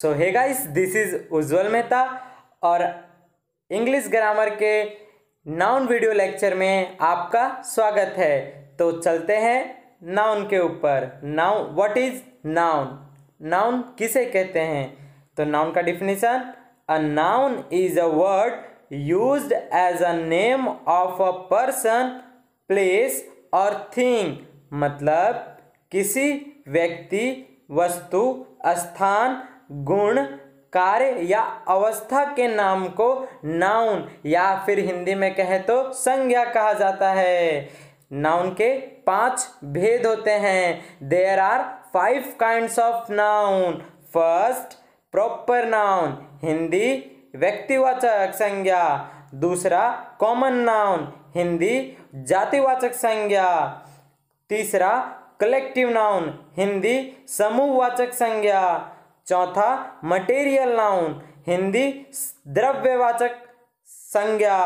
So hey guys this is Ujjwal Mehta और English grammar के noun video lecture में आपका स्वागत है। तो चलते हैं नाउन के ऊपर। Noun what is noun noun किसे कहते हैं? तो नाउन का definition a noun is a word used as a name of a person place और थिंग मतलब किसी व्यक्ति, वस्तु, स्थान गुण, कार्य या अवस्था के नाम को नाउन या फिर हिंदी में कहे तो संज्ञा कहा जाता है। नाउन के पाँच भेद होते हैं। There are five kinds of noun first proper noun Hindi व्यक्तिवाचक संज्ञा। दूसरा कॉमन नाउन हिंदी जातिवाचक संज्ञा। तीसरा कलेक्टिव नाउन हिंदी समूहवाचक संज्ञा। चौथा मटेरियल नाउन हिंदी द्रव्यवाचक संज्ञा।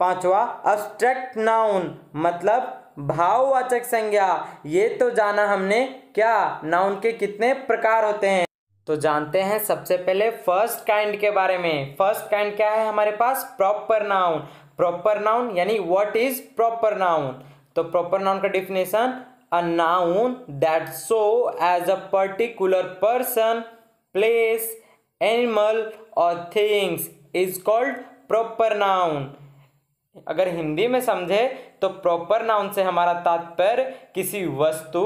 पांचवा अब्स्ट्रैक्ट नाउन मतलब भाववाचक संज्ञा। ये तो जाना हमने क्या? नाउन के कितने प्रकार होते हैं? तो जानते हैं सबसे पहले फ़र्स्ट काइंड के बारे में। फ़र्स्ट काइंड क्या है हमारे पास? प्रॉपर नाउन प्रॉपर नाउन यानी व्हाट इज़ प्रॉपर नाउन तो प्रॉपर नाउन का definition a noun that so as a particular person place animal और things is called proper noun. अगर हिंदी में समझे तो प्रॉपर नाउन से हमारा तात्पर्य किसी वस्तु,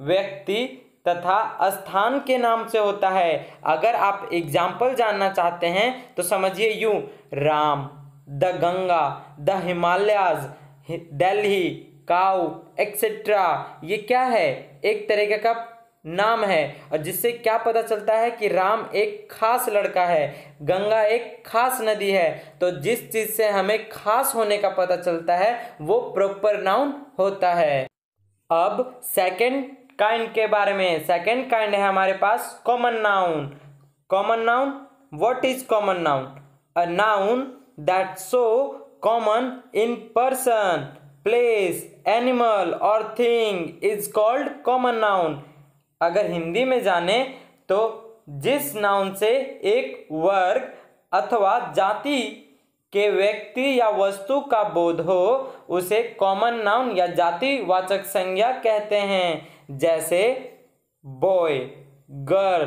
व्यक्ति तथा स्थान के नाम से होता है। अगर आप एग्ज़ाम्पल जानना चाहते हैं तो समझिए यूँ, Ram, the Ganga, the Himalayas Delhi cow etcetera ये क्या है? एक तरीके का नाम है। और जिससे क्या पता चलता है कि राम एक खास लड़का है, गंगा एक खास नदी है तो जिस चीज़ से हमें खास होने का पता चलता है, वो प्रॉपर नाउन होता है। अब सेकंड काइंड के बारे में। सेकंड काइंड है हमारे पास common noun common noun what is common noun a noun that so common in person place animal और thing is called common noun अगर हिंदी में जाने तो जिस नाउन से एक वर्ग अथवा जाति के व्यक्ति या वस्तु का बोध हो, उसे कॉमन नाउन या जातिवाचक संज्ञा कहते हैं। जैसे boy girl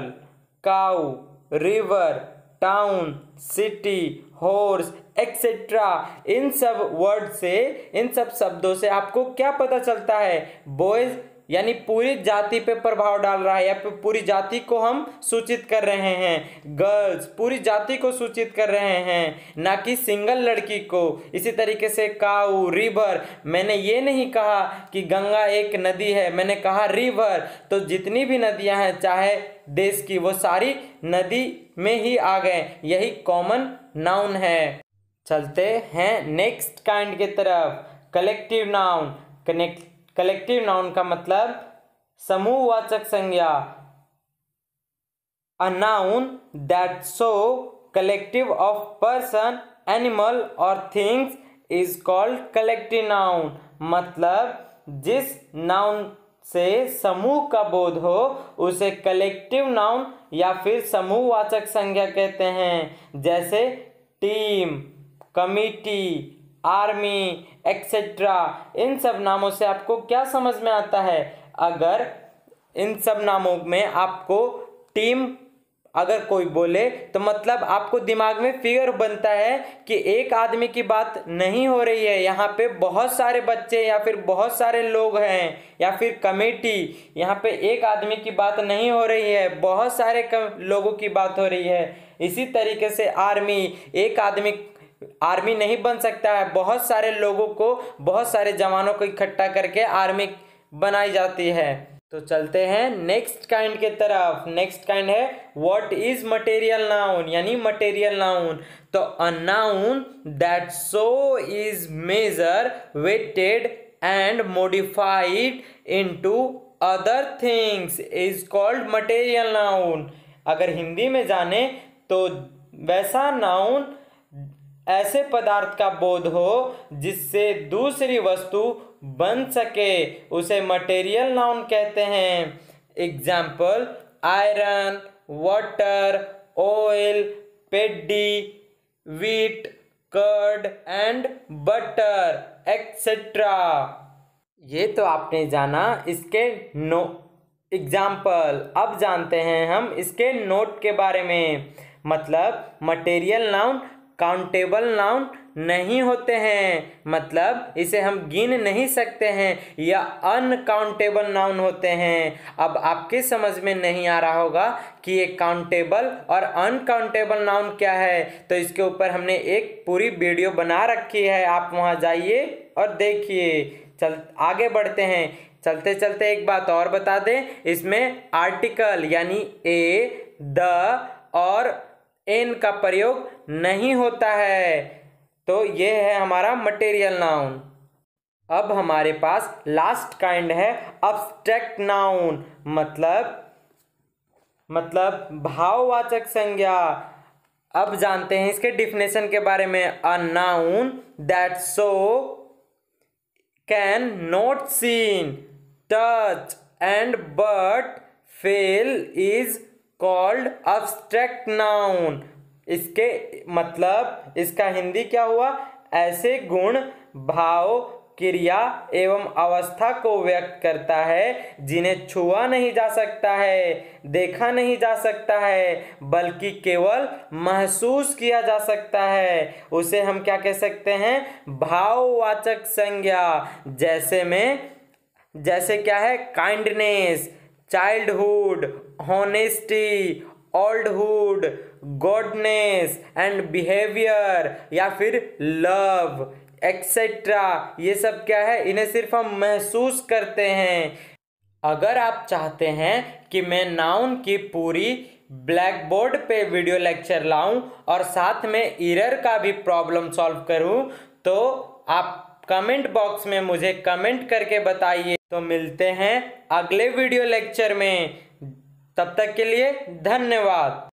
cow river town city horse etcetera इन सब वर्ड से, इन सब शब्दों से आपको क्या पता चलता है? बॉयज़ यानी पूरी जाति पे प्रभाव डाल रहा है या फिर पूरी जाति को हम सूचित कर रहे हैं। गर्ल्स, पूरी जाति को सूचित कर रहे हैं, ना कि सिंगल लड़की को। इसी तरीके से काऊ, रिवर, मैंने ये नहीं कहा कि गंगा एक नदी है, मैंने कहा रिवर। तो जितनी भी नदियाँ हैं, चाहे देश की, वो सारी नदी में ही आ गए, यही कॉमन नाउन है। चलते हैं नेक्स्ट काइंड की तरफ़। Collective noun connect collective noun का मतलब समूहवाचक संज्ञा। A noun that so collective of person animal और things is called collective noun मतलब जिस नाउन से समूह का बोध हो, उसे कलेक्टिव नाउन या फिर समूहवाचक संज्ञा कहते हैं। जैसे टीम कमिटी आर्मी एक्सेट्रा इन सब नामों से आपको क्या समझ में आता है? अगर इन सब नामों में आपको टीम अगर कोई बोले तो मतलब आपको दिमाग में फिगर बनता है कि एक आदमी की बात नहीं हो रही है। यहाँ पे बहुत सारे बच्चे या फिर बहुत सारे लोग हैं, या फिर कमेटी, यहाँ पे एक आदमी की बात नहीं हो रही है, बहुत सारे लोगों की बात हो रही है। इसी तरीके से आर्मी, एक आदमी आर्मी नहीं बन सकता है। बहुत सारे लोगों को, बहुत सारे जवानों को इकट्ठा करके आर्मी बनाई जाती है। तो चलते हैं नेक्स्ट काइंड के तरफ़। नेक्स्ट काइंड है व्हाट इज़ मटेरियल नाउन यानी मटेरियल नाउन तो a noun that so is major weighted and modified into other things is called material noun अगर हिंदी में जाने तो वैसा नाउन ऐसे पदार्थ का बोध हो जिससे दूसरी वस्तु बन सके, उसे मटेरियल नाउन कहते हैं। Example iron water oil paddy wheat curd and butter etcetera ये तो आपने जाना इसके नो एग्ज़ाम्पल अब जानते हैं हम इसके नोट के बारे में। मतलब मटेरियल नाउन काउंटेबल नाउन नहीं होते हैं। मतलब इसे हम गिन नहीं सकते हैं, या अनकाउंटेबल नाउन होते हैं। अब आपके समझ में नहीं आ रहा होगा कि ये काउंटेबल और अनकाउंटेबल नाउन क्या है। तो इसके ऊपर हमने एक पूरी वीडियो बना रखी है। आप वहाँ जाइए और देखिए। चल, आगे बढ़ते हैं। चलते चलते एक बात और बता दें। इसमें आर्टिकल यानी ए द और एन का प्रयोग नहीं होता है। तो ये है हमारा मटेरियल नाउन अब हमारे पास लास्ट काइंड है अब्स्ट्रैक्ट नाउन मतलब मतलब भाववाचक संज्ञा। अब जानते हैं इसके डिफिनेशन के बारे में। A noun that so can not seen touch and but feel is called abstract noun इसके मतलब इसका हिंदी क्या हुआ? ऐसे गुण, भाव, क्रिया एवं अवस्था को व्यक्त करता है, जिन्हें छुआ नहीं जा सकता है, देखा नहीं जा सकता है, बल्कि केवल महसूस किया जा सकता है। उसे हम क्या कह सकते हैं? भाववाचक संज्ञा। जैसे में, जैसे क्या है? Kindness childhood honesty oldhood goodness and behaviour या फिर लव एक्सेट्रा ये सब क्या है? इन्हें सिर्फ़ हम महसूस करते हैं। अगर आप चाहते हैं कि मैं नाउन की पूरी ब्लैक बोर्ड पे वीडियो लेक्चर लाऊं और साथ में इरर का भी प्रॉब्लम सॉल्व करूँ तो आप कमेंट बॉक्स में मुझे कमेंट करके बताइए। तो मिलते हैं अगले वीडियो लेक्चर में। तब तक के लिए धन्यवाद।